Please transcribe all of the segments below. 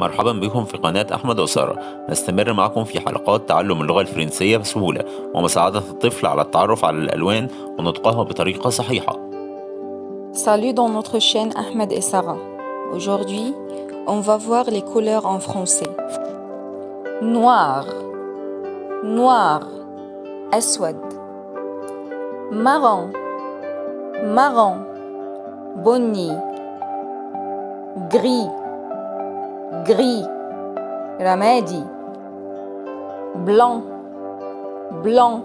مرحبا بكم في قناة أحمد وسارة نستمر معكم في حلقات تعلم اللغة الفرنسية بسهولة ومساعدة الطفل على التعرف على الألوان ونطقها بطريقة صحيحة Salut dans notre chaîne Ahmed et Sarah. Aujourd'hui, on va voir les couleurs en français. Noir, noir, aswad. Marron, marron, boni. Gris, gris, ramadi. Blanc, blanc,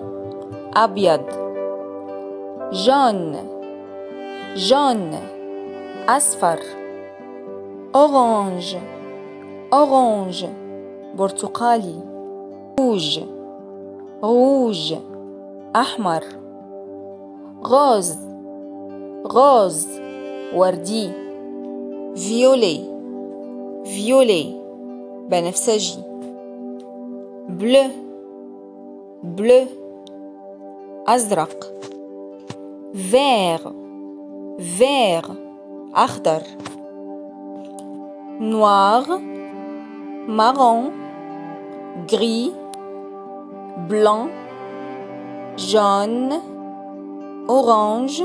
abiad. Jaune, jaune, asfar, orange, orange, برتقالي, rouge, rouge, أحمر, rose, rose, وردي, violet, violet, بنفسجي, bleu, bleu, أزرق, vert, vert, أخضر noir, marron, gris, blanc, jaune, orange,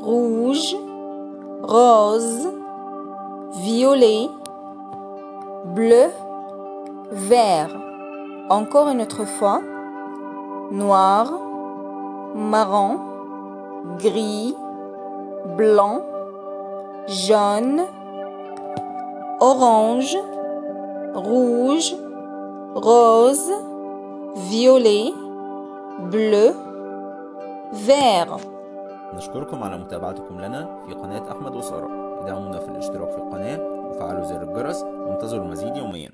rouge, rose, violet, bleu, vert. Encore une autre fois. Noir, marron, gris, blanc, jaune, orange, rouge, rose, violet, bleu, vert. نشكركم على متابعتكم لنا في قناة أحمد وسارة ادعمونا في الاشتراك في القناة وفعلوا زر الجرس وانتظروا المزيد يوميا.